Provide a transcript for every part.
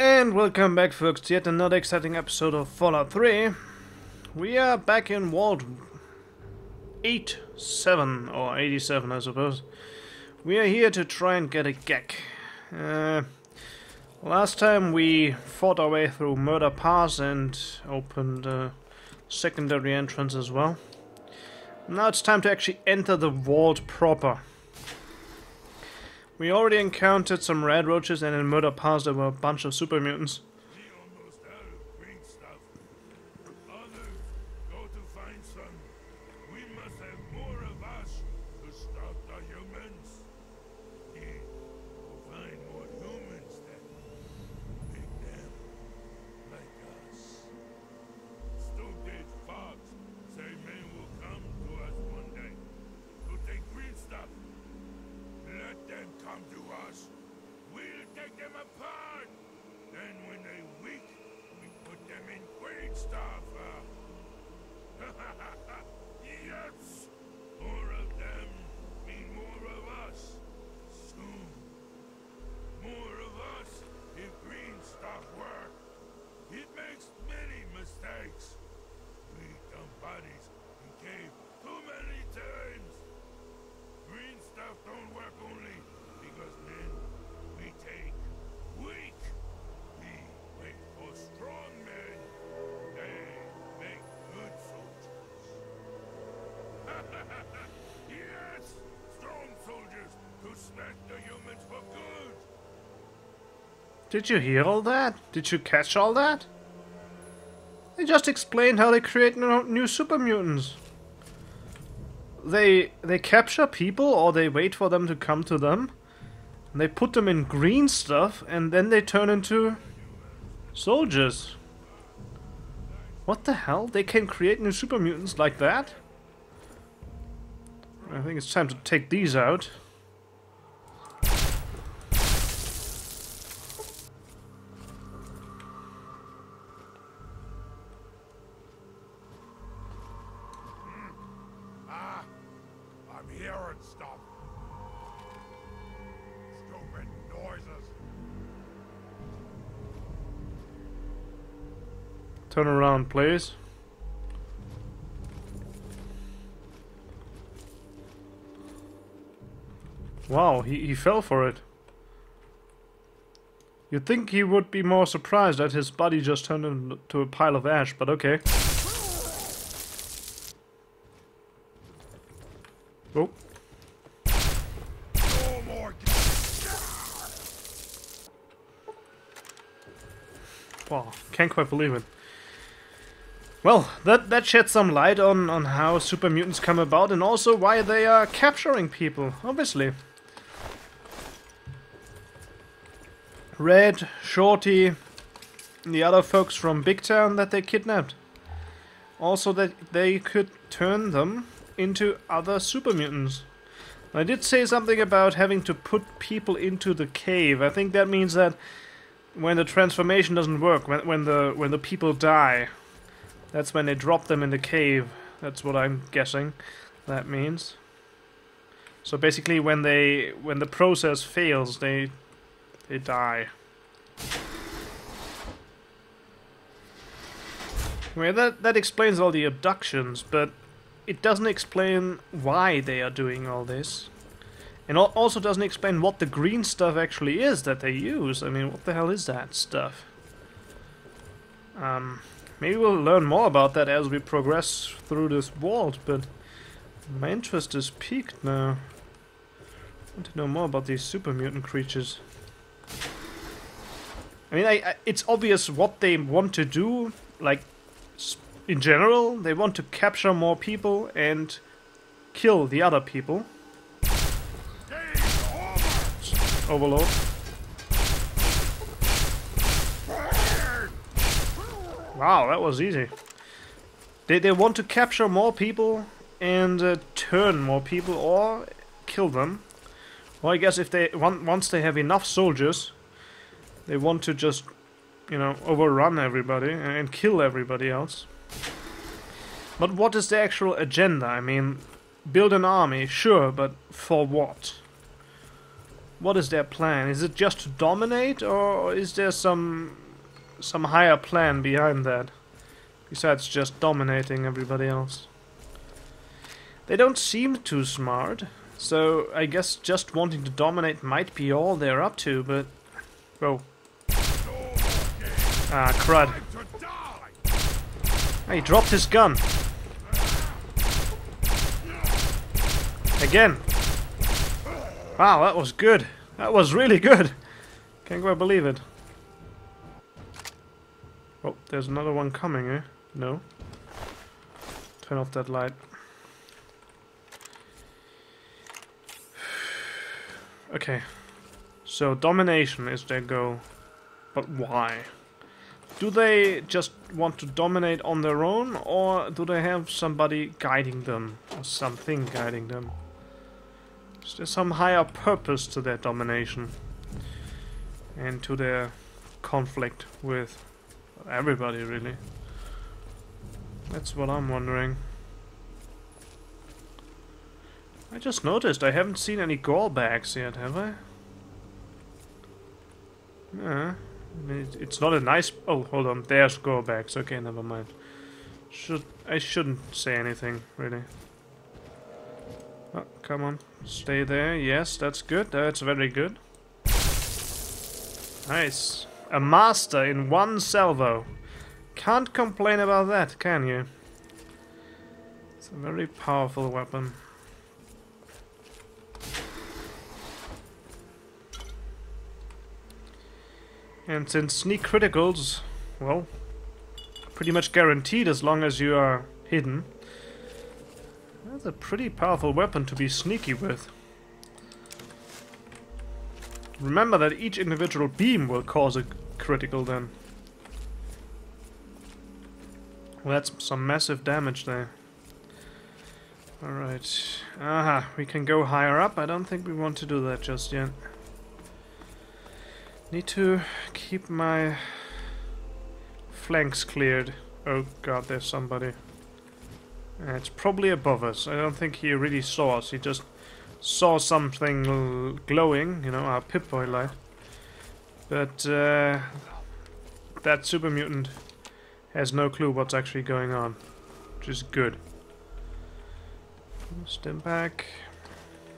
And welcome back folks to yet another exciting episode of Fallout 3. We are back in Vault 87, or 87 I suppose. We are here to try and get a GECK. Uh, last time we fought our way through Murder Pass and opened a secondary entrance as well. Now it's time to actually enter the vault proper. We already encountered some red roaches and in Murder there were a bunch of super mutants. Did you hear all that? Did you catch all that? They just explained how they create new super mutants. They they capture people or they wait for them to come to them. And they put them in green stuff and then they turn into soldiers. What the hell? They can create new super mutants like that? I think it's time to take these out. Around, please. Wow, he, he fell for it. You'd think he would be more surprised that his body just turned into a pile of ash, but okay. Oh, wow, can't quite believe it. Well, that, that sheds some light on, on how super mutants come about and also why they are capturing people, obviously. Red, Shorty, the other folks from Big Town that they kidnapped. Also that they could turn them into other super mutants. I did say something about having to put people into the cave. I think that means that when the transformation doesn't work, when, when the when the people die, that's when they drop them in the cave. That's what I'm guessing that means. So basically when they when the process fails, they they die. Well, that that explains all the abductions, but it doesn't explain why they are doing all this. And also doesn't explain what the green stuff actually is that they use. I mean, what the hell is that stuff? Um, maybe we'll learn more about that as we progress through this vault, but my interest is piqued now. I want to know more about these super mutant creatures. I mean, I, I, it's obvious what they want to do. Like, in general, they want to capture more people and kill the other people. Overlord. Wow, that was easy. They, they want to capture more people and uh, turn more people or kill them. Well, I guess if they on- once they have enough soldiers, they want to just, you know, overrun everybody and kill everybody else. But what is the actual agenda? I mean, build an army, sure, but for what? what is their plan? Is it just to dominate, or is there some some higher plan behind that? Besides just dominating everybody else. They don't seem too smart, so I guess just wanting to dominate might be all they're up to, but... Whoa. Ah, crud. He dropped his gun. Again. Wow, that was good. That was really good. Can't quite believe it. There's another one coming, eh? No. Turn off that light. Okay. So, domination is their goal. But why? Do they just want to dominate on their own, or do they have somebody guiding them, or something guiding them? Is there some higher purpose to their domination? And to their conflict with everybody, really? That's what I'm wondering. I just noticed I haven't seen any gore bags yet, have I? Yeah. It's not a nice. Oh, hold on. There's gore bags. Okay, never mind. Should I shouldn't say anything really. Oh, come on, stay there. Yes, that's good. That's very good. Nice. A master in one salvo. Can't complain about that, can you? It's a very powerful weapon. And since sneak criticals, well, pretty much guaranteed as long as you are hidden, that's a pretty powerful weapon to be sneaky with. Remember that each individual beam will cause a critical then. Well, that's some massive damage there. Alright. Aha, we can go higher up. I don't think we want to do that just yet. Need to keep my flanks cleared. Oh god, there's somebody. It's probably above us. I don't think he really saw us. He just saw something glowing, you know, our Pip-Boy light. But uh, that super mutant has no clue what's actually going on, which is good. Stimpak.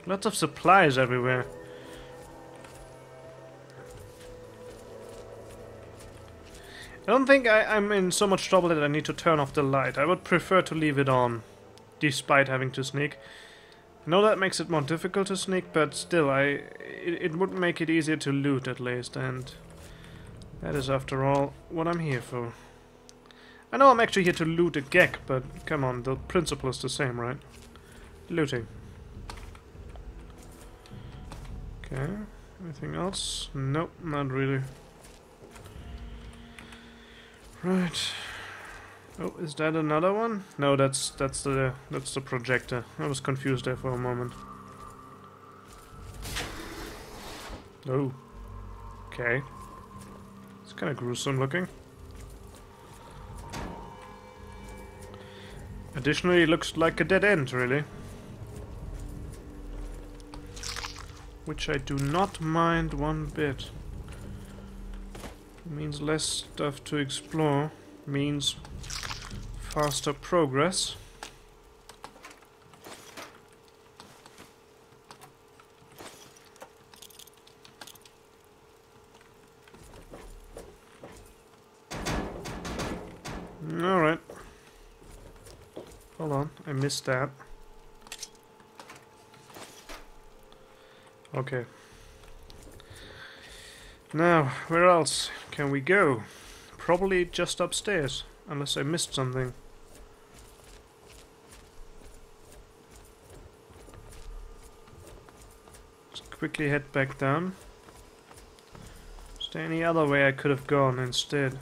Lots of supplies everywhere. I don't think I, I'm in so much trouble that I need to turn off the light. I would prefer to leave it on, despite having to sneak. I know that makes it more difficult to sneak, but still, I it, it would make it easier to loot at least, and that is, after all, what I'm here for. I know I'm actually here to loot a GECK, but come on, the principle is the same, right? Looting. Okay, anything else? Nope, not really. Right. Oh, is that another one? No, that's that's the that's the projector. I was confused there for a moment. Oh. Okay. It's kind of gruesome looking. Additionally, it looks like a dead end, really. Which I do not mind one bit. Means less stuff to explore. Means faster progress. Alright. Hold on, I missed that. Okay. Now, where else can we go? Probably just upstairs, unless I missed something. Let's quickly head back down. Is there any other way I could have gone instead?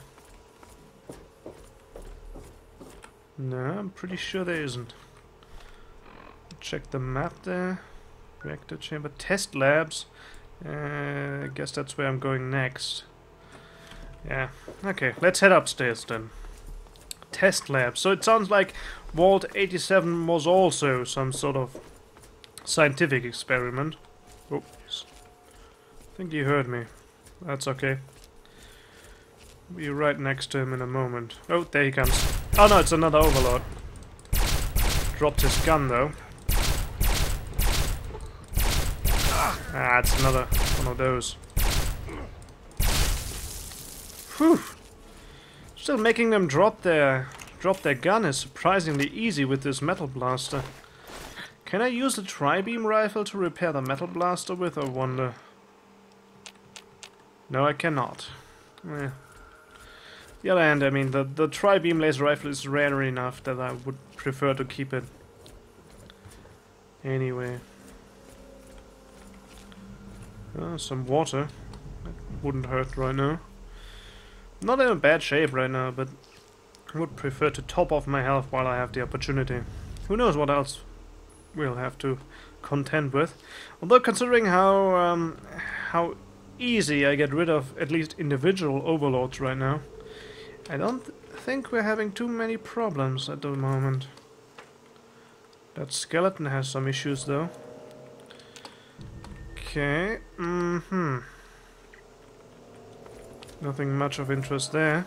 No, I'm pretty sure there isn't. Check the map there. Reactor chamber. Test labs. Uh, I guess that's where I'm going next. Yeah. Okay, let's head upstairs then. Test lab. So it sounds like Vault 87 was also some sort of scientific experiment. Oops. I think he heard me. That's okay. Be right next to him in a moment. Oh, there he comes. Oh no, it's another overlord. Dropped his gun though. Ah, it's another one of those. Whew. Still making them drop their drop their gun is surprisingly easy with this metal blaster. Can I use the tri-beam rifle to repair the metal blaster with, I wonder? No, I cannot. Eh. The other hand, I mean, the, the tri-beam laser rifle is rare enough that I would prefer to keep it. Anyway. Uh, some water. That wouldn't hurt right now. Not in a bad shape right now, but I would prefer to top off my health while I have the opportunity. Who knows what else we'll have to contend with. Although considering how um, how easy I get rid of at least individual overlords right now, I don't th think we're having too many problems at the moment. That skeleton has some issues though. Okay, mm-hmm. Nothing much of interest there.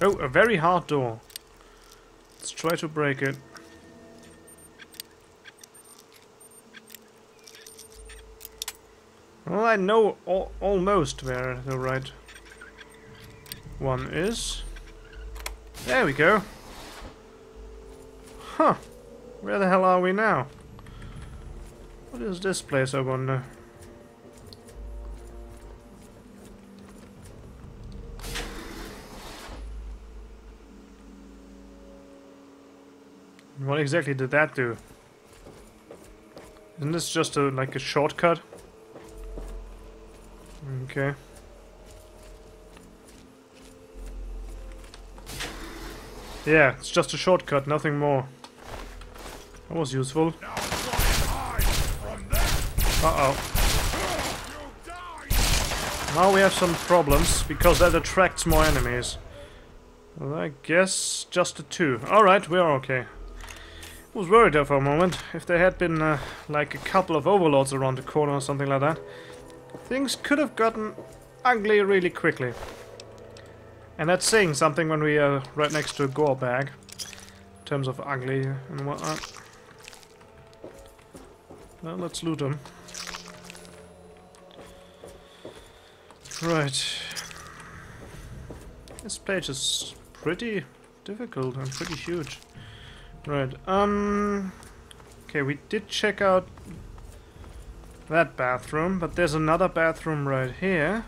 Oh, a very hard door. Let's try to break it. Well, I know al almost where the right one is. There we go. Huh. Where the hell are we now? What is this place, I wonder? What exactly did that do? Isn't this just a like a shortcut? Okay. Yeah, it's just a shortcut, nothing more. That was useful. Uh-oh. Now we have some problems, because that attracts more enemies. Well, I guess just the two. Alright, we are okay. I was worried there for a moment. If there had been, uh, like, a couple of overlords around the corner or something like that, things could have gotten ugly really quickly. And that's saying something when we are right next to a gore bag. In terms of ugly and whatnot. Well, let's loot them. Right. This page is pretty difficult and pretty huge. Right, um... Okay, we did check out that bathroom, but there's another bathroom right here.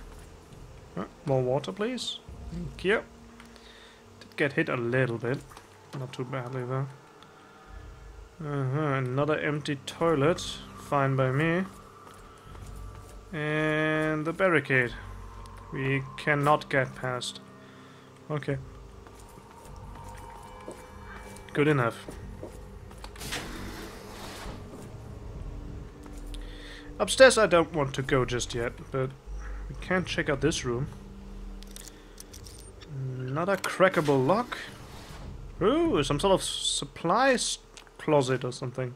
More water, please. Thank you. Did get hit a little bit. Not too badly, though. Uh -huh, another empty toilet. Fine by me. And the barricade. We cannot get past. Okay. Good enough. Upstairs I don't want to go just yet, but we can check out this room. Another crackable lock. Ooh, some sort of supplies closet or something.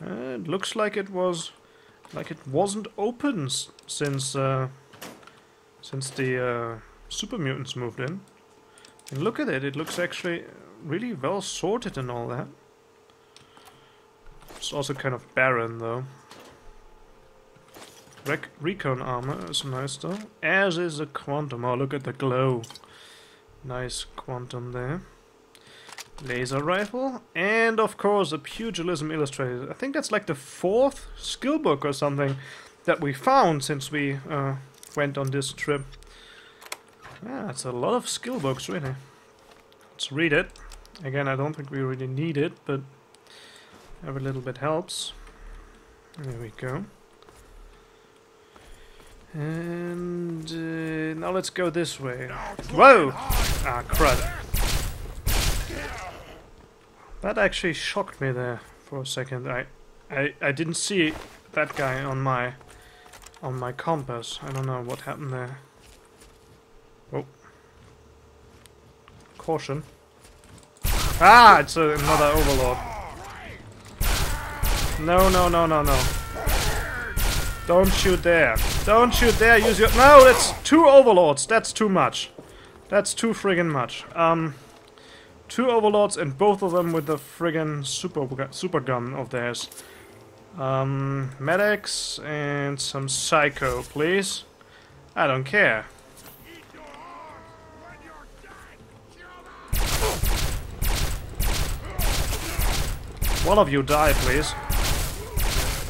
Uh, it looks like it was, like it wasn't open since, uh, since the uh, super mutants moved in. And look at it, it looks actually really well sorted and all that. It's also kind of barren though. Rec recon armor is nice though. As is the quantum. Oh, look at the glow. Nice quantum there. Laser rifle. And of course a pugilism illustrated. I think that's like the fourth skill book or something that we found since we uh, went on this trip. Yeah, that's a lot of skill books really. Let's read it. Again, I don't think we really need it, but every little bit helps. There we go. And uh, now let's go this way. Whoa! Ah, crud. That actually shocked me there for a second. I, I, I didn't see that guy on my, on my compass. I don't know what happened there. Oh. Caution. Ah, it's a, another overlord. No, no, no, no, no. Don't shoot there. Don't you dare use your... No, that's two overlords. That's too much. That's too friggin' much. Um, two overlords and both of them with the friggin' super, super gun of theirs. Um, Med-X and some psycho, please. I don't care. One of you die, please.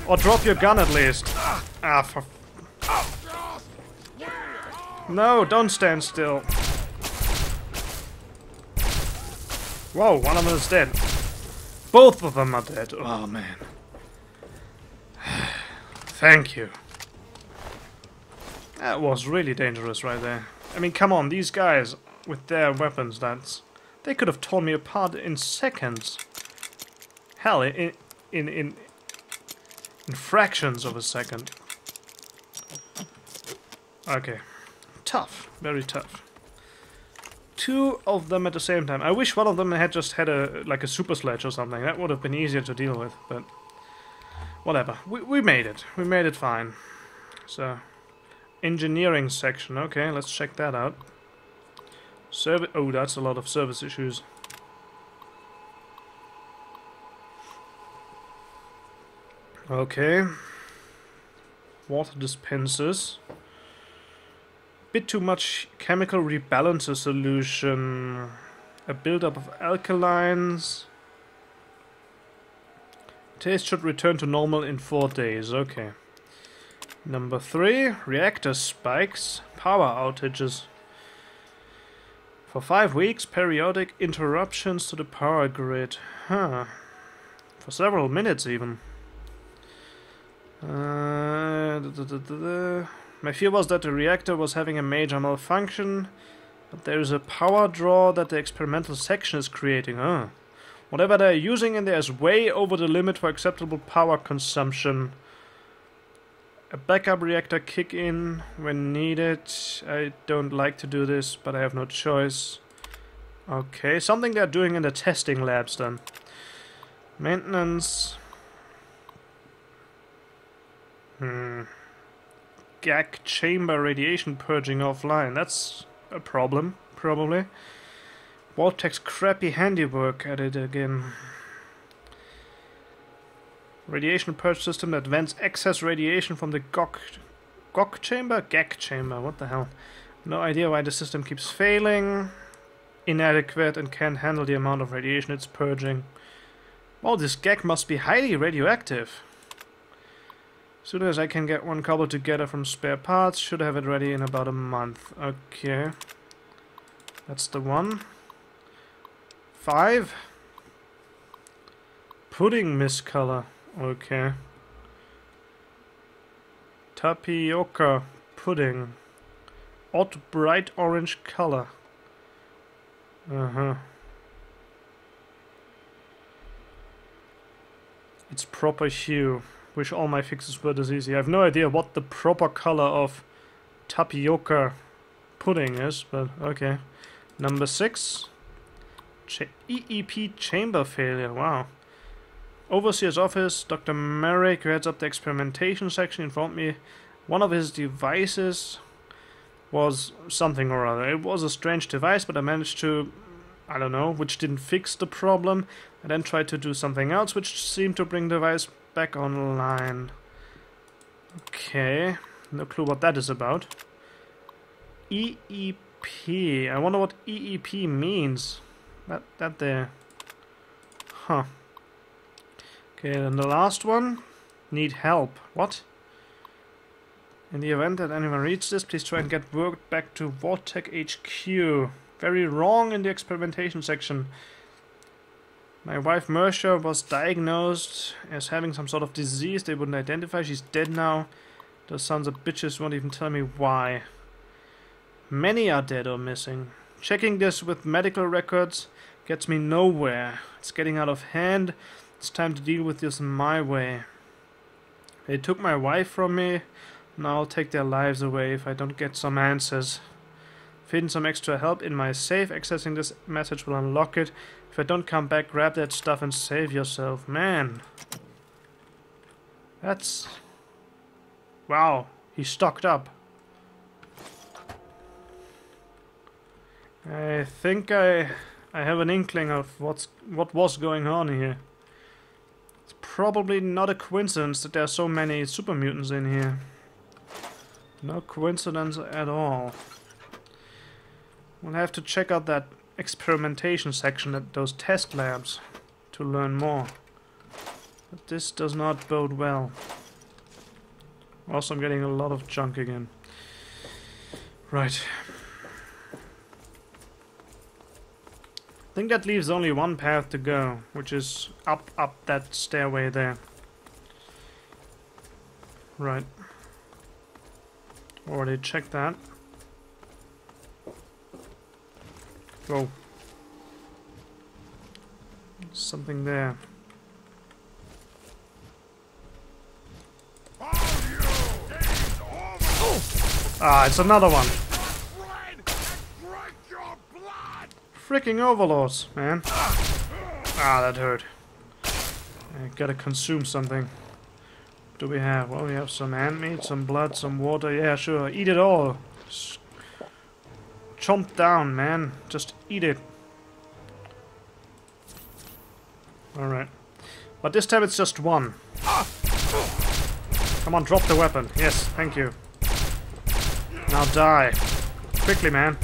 Or drop your gun at least. Ah, for... No, don't stand still. Whoa, one of them is dead. Both of them are dead. Oh, oh man. Thank you. That was really dangerous right there. I mean, come on, these guys with their weapons, that's... They could have torn me apart in seconds. Hell, in, in, in, in fractions of a second. Okay. Tough. Very tough. Two of them at the same time. I wish one of them had just had a like a super sledge or something. That would have been easier to deal with, but whatever. We, we made it. We made it fine. So, engineering section. Okay, let's check that out. Service. Oh, that's a lot of service issues. Okay. Water dispensers. Bit too much chemical rebalancer solution. A buildup of alkalines. Taste should return to normal in four days. Okay. Number three, reactor spikes, power outages. For five weeks, periodic interruptions to the power grid. Huh. For several minutes, even. Uh, da, da, da, My fear was that the reactor was having a major malfunction, but there is a power draw that the experimental section is creating. Huh. Whatever they're using in there is way over the limit for acceptable power consumption. A backup reactor kick in when needed. I don't like to do this, but I have no choice. Okay, something they're doing in the testing labs then. Maintenance. Hmm. GAC chamber radiation purging offline. That's a problem, probably. Vault-Tec's crappy handiwork at it again. Radiation purge system that vents excess radiation from the GOC... GOC chamber? GAG chamber, what the hell. No idea why the system keeps failing. Inadequate and can't handle the amount of radiation it's purging. Well, this gag must be highly radioactive. Soon as I can get one cobble together from spare parts, should have it ready in about a month. Okay. That's the one. Five. Pudding miscolor. Okay. Tapioca pudding. Odd bright orange color. Uh-huh. It's proper hue. Wish all my fixes were this easy. I have no idea what the proper color of tapioca pudding is, but okay. Number six. Ch EEP chamber failure. Wow. Overseer's office, Dr. Merrick, who heads up the experimentation section, informed me one of his devices was something or other. It was a strange device, but I managed to, I don't know, which didn't fix the problem. I then tried to do something else, which seemed to bring the device back online. Okay, no clue what that is about. EEP. I wonder what EEP means. That that there. Huh. Okay, then the last one. Need help. What? In the event that anyone reads this, please try and get worked back to Vault-Tec HQ. Very wrong in the experimentation section. My wife Mercia was diagnosed as having some sort of disease they wouldn't identify. She's dead now. Those sons of bitches won't even tell me why. Many are dead or missing. Checking this with medical records gets me nowhere. It's getting out of hand. It's time to deal with this my way. They took my wife from me. Now I'll take their lives away if I don't get some answers. Feeding some extra help in my safe. Accessing this message will unlock it. If I don't come back, grab that stuff and save yourself. Man. That's... Wow. He stocked up. I think I I have an inkling of what's what was going on here. It's probably not a coincidence that there are so many super mutants in here. No coincidence at all. We'll have to check out that experimentation section at those test labs to learn more. But this does not bode well. Also, I'm getting a lot of junk again. Right. I think that leaves only one path to go, which is up, up that stairway there. Right. Already checked that. Whoa. Something there. Ah, it's another one. Freaking overlords, man. Ah, that hurt. I gotta consume something. Do we have? Well, we have some ant meat, some blood, some water. Yeah, sure. Eat it all. Chomp down, man. Just eat it. Alright. But this time it's just one. Come on, drop the weapon. Yes, thank you. Now die. Quickly, man.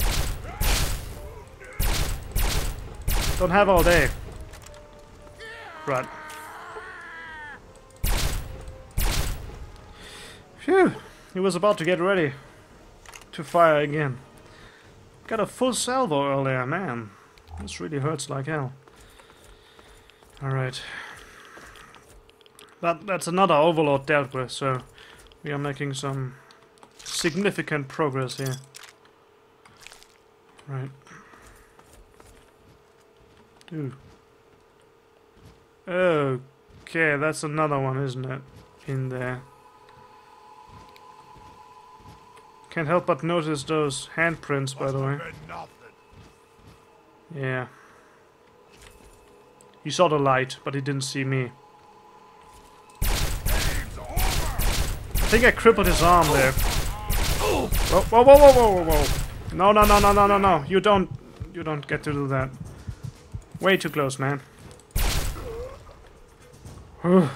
Don't have all day. Right. Phew. He was about to get ready to fire again. Got a full salvo earlier, man. This really hurts like hell. Alright. That, that's another overlord dealt with, so we are making some significant progress here. Right. Ooh. Okay, that's another one, isn't it? In there. Can't help but notice those handprints, by the way. Yeah. He saw the light, but he didn't see me. I think I crippled his arm there. Whoa, whoa, whoa, whoa, whoa, whoa. No, no, no, no, no, no, no. You don't, you don't get to do that. Way too close, man. Freaking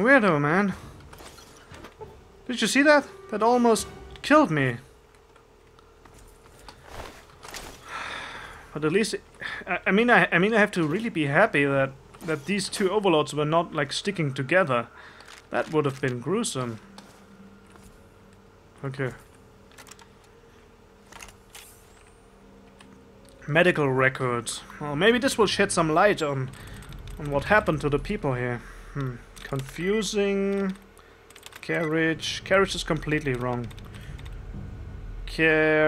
weirdo, man. Did you see that? That almost killed me. But at least, I, I mean, I, I mean, I have to really be happy that that these two overlords were not like sticking together. That would have been gruesome. Okay. Medical records. Well, maybe this will shed some light on on what happened to the people here. Hmm. Confusing. Carriage. Carriage is completely wrong. Carriage.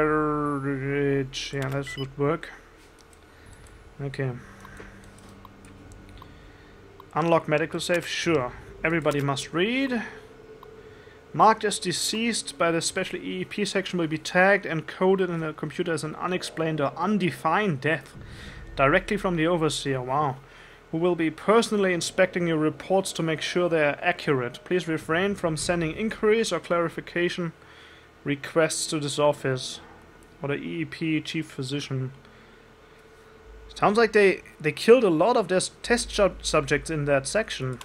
Yeah, that would work. Okay. Unlock medical safe? Sure. Everybody must read. Marked as deceased by the special EEP section will be tagged and coded in the computer as an unexplained or undefined death. Directly from the Overseer. Wow. Who will be personally inspecting your reports to make sure they are accurate. Please refrain from sending inquiries or clarification requests to this office. Or the EEP chief physician. Sounds like they, they killed a lot of their test subjects in that section.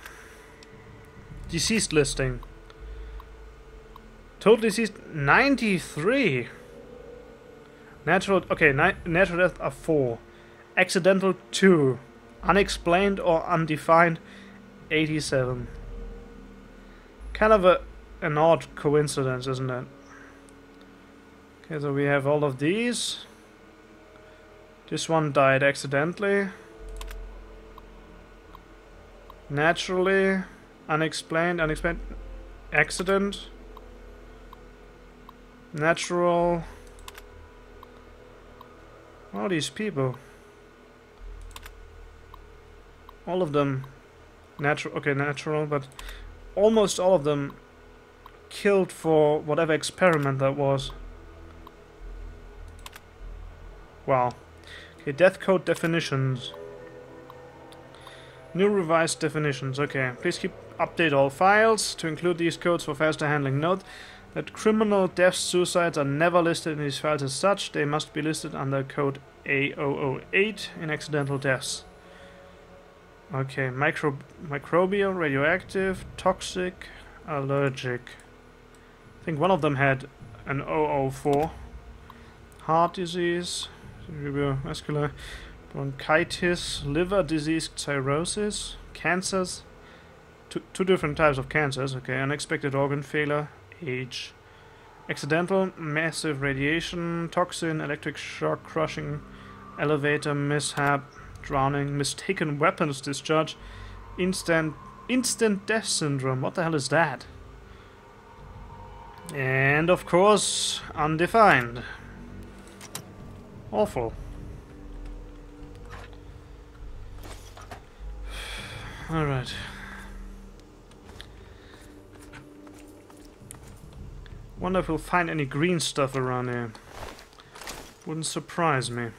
Deceased listing. Total deceased 93. Natural okay, natural death are 4. Accidental 2. Unexplained or undefined 87. Kind of a an odd coincidence, isn't it? Okay, so we have all of these. This one died accidentally. Naturally. Unexplained. Unexplained. Accident. Natural. All these people. All of them. Natural. Okay, natural, but almost all of them killed for whatever experiment that was. Wow. Okay, death code definitions. New revised definitions. Okay, please keep update all files to include these codes for faster handling. Note that criminal deaths, suicides are never listed in these files as such. They must be listed under code A008 in accidental deaths. Okay, micro microbial, radioactive, toxic, allergic. I think one of them had an 004. Heart disease, cerebrovascular bronchitis, liver disease, cirrhosis, cancers, two, two different types of cancers, okay, unexpected organ failure, age, accidental massive radiation, toxin, electric shock crushing, elevator mishap, drowning, mistaken weapons discharge, instant instant death syndrome. What the hell is that? And of course, undefined. Awful. Alright. Wonder if we'll find any green stuff around here. Wouldn't surprise me.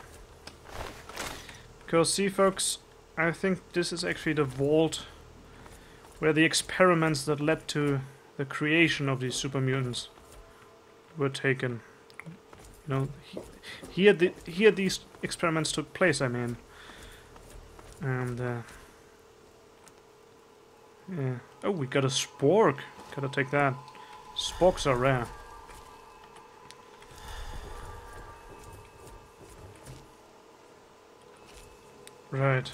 Because, see folks, I think this is actually the vault where the experiments that led to the creation of these super mutants were taken. You know, he, here, the, here these experiments took place, I mean. And, uh, yeah. Oh, we got a spork. Gotta take that. Sporks are rare. Right.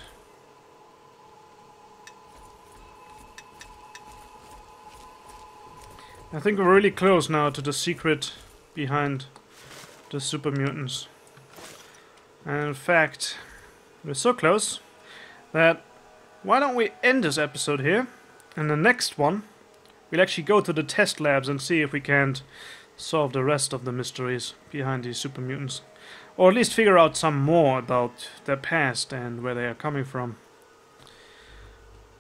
I think we're really close now to the secret behind the super mutants. And in fact, we're so close that why don't we end this episode here? And the next one, we'll actually go to the test labs and see if we can't solve the rest of the mysteries behind these super mutants. Or at least figure out some more about their past and where they are coming from.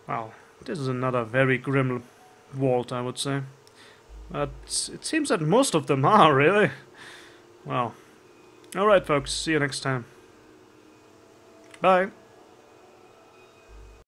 Well, this is another very grim vault, I would say. But it seems that most of them are, really. Well, alright folks, see you next time. Bye.